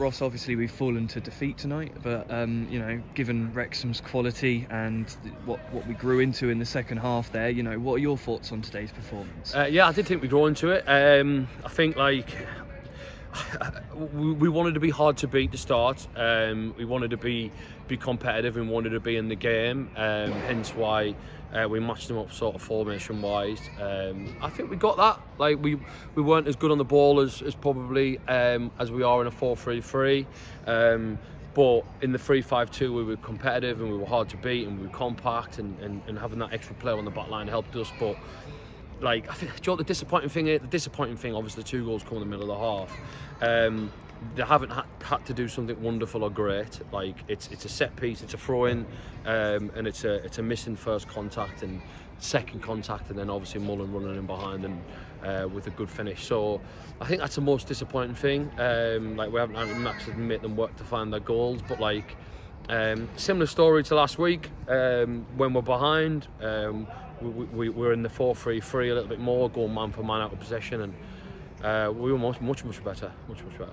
Ross, obviously we've fallen to defeat tonight, but um, you know, given Wrexham's quality and what what we grew into in the second half, there, you know, what are your thoughts on today's performance? Uh, yeah, I did think we grew into it. Um, I think like we, wanted to be hard to beat to start. Um, we wanted to be be competitive and wanted to be in the game. Um, hence why uh, we matched them up sort of formation wise. Um, I think we got that. Like we we weren't as good on the ball as, as probably um, as we are in a 4-3-3. Um, but in the 3-5-2 we were competitive and we were hard to beat and we were compact and, and, and having that extra player on the back line helped us. But like I think, do you know the disappointing thing? The disappointing thing, obviously, the two goals come in the middle of the half. Um, they haven't ha- had to do something wonderful or great. Like it's it's a set piece, it's a throw in, um, and it's a it's a missing first contact and second contact, and then obviously Mullin running in behind and uh, with a good finish. So I think that's the most disappointing thing. Um, like we haven't actually made them work to find their goals, but like. Um, similar story to last week um, when we're behind. Um, we, we were in the 4-3-3 a little bit more, going man for man out of possession, and uh, we were much, much, much better, much, much better.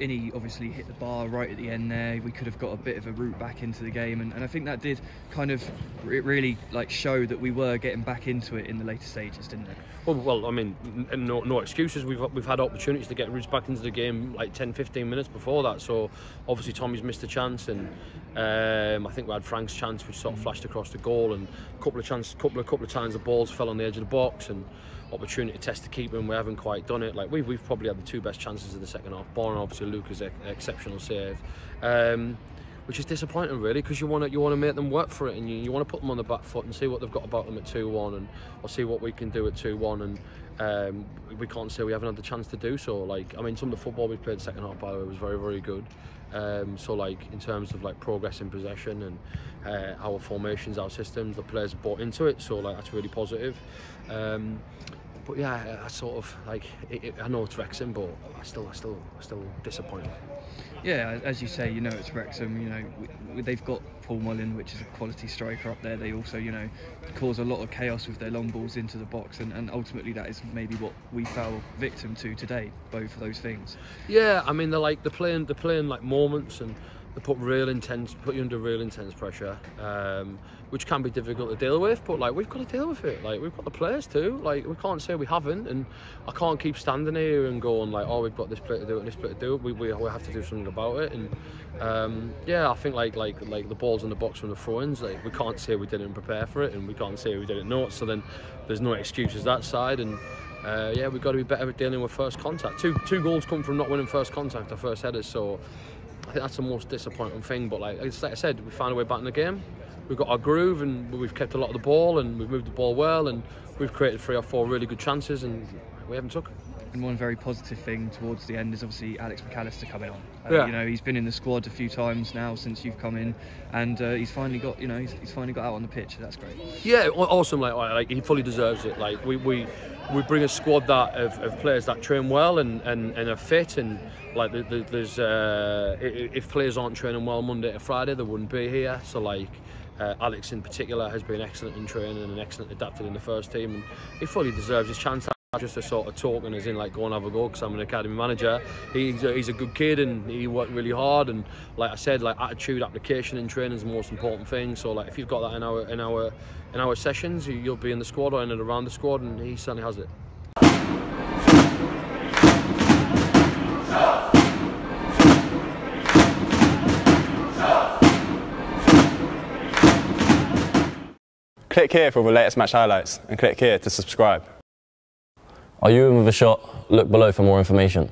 Innie obviously hit the bar right at the end there. We could have got a bit of a route back into the game, and, and I think that did kind of re- really like show that we were getting back into it in the later stages, didn't it? Well, well, I mean, no, no excuses. We've we've had opportunities to get routes back into the game like 10, 15 minutes before that. So obviously Tommy's missed a chance, and um, I think we had Frank's chance, which sort of flashed across the goal, and a couple of chance, couple of couple of times the balls fell on the edge of the box, and opportunity to test the keeper, and we haven't quite done it. Like we've we've probably had the two best chances of the second half. Barring obviously Luca's ex- exceptional save. Um, which is disappointing really because you want to you want to make them work for it and you, you want to put them on the back foot and see what they've got about them at 2-1 and or see what we can do at 2-1 and um, we can't say we haven't had the chance to do so. Like I mean some of the football we played second half by the way was very very good. Um, so like in terms of like progress in possession and uh, our formations our systems the players bought into it so like that's really positive. Um, but yeah, I sort of like it, it, I know it's Wrexham, but I still, I still, I still disappointed. Yeah, as you say, you know it's Wrexham. You know we, they've got Paul Mullin, which is a quality striker up there. They also, you know, cause a lot of chaos with their long balls into the box, and, and ultimately that is maybe what we fell victim to today. Both of those things. Yeah, I mean they're like they're playing, they're playing like moments and they put real intense, put you under real intense pressure, um, which can be difficult to deal with. But like we've got to deal with it. Like we've got the players too. Like we can't say we haven't, and I can't keep standing here and going like, oh, we've got this play to do it, this play to do it. We, we, we have to do something about it. And um, yeah, I think like like like the balls in the box from the throw-ins, like we can't say we didn't prepare for it, and we can't say we didn't know it. So then there's no excuses that side and. Uh, yeah, we've got to be better at dealing with first contact. Two two goals come from not winning first contact or first headers, so that's the most disappointing thing. But like, like I said, we found a way back in the game. We've got our groove and we've kept a lot of the ball and we've moved the ball well and we've created three or four really good chances and we haven't took. And one very positive thing towards the end is obviously Alex McAllister coming on. Uh, Yeah. You know, he's been in the squad a few times now since you've come in, and uh, he's finally got, you know, he's, he's finally got out on the pitch. That's great. Yeah, awesome. Like, like he fully deserves it. Like we we, we bring a squad that of, of players that train well and, and, and are fit and like the- the- there's uh, if players aren't training well Monday to Friday they wouldn't be here. So like. Uh, Alex in particular has been excellent in training and excellent adapted in the first team and he fully deserves his chance just a sort of token as in like go and have a go because I'm an academy manager. He's a, he's a good kid and he worked really hard and like I said like attitude application and training is the most important thing. So like if you've got that in our in our in our sessions you- you'll be in the squad or in and around the squad and he certainly has it. Click here for the latest match highlights and click here to subscribe. Are you in with a shot? Look below for more information.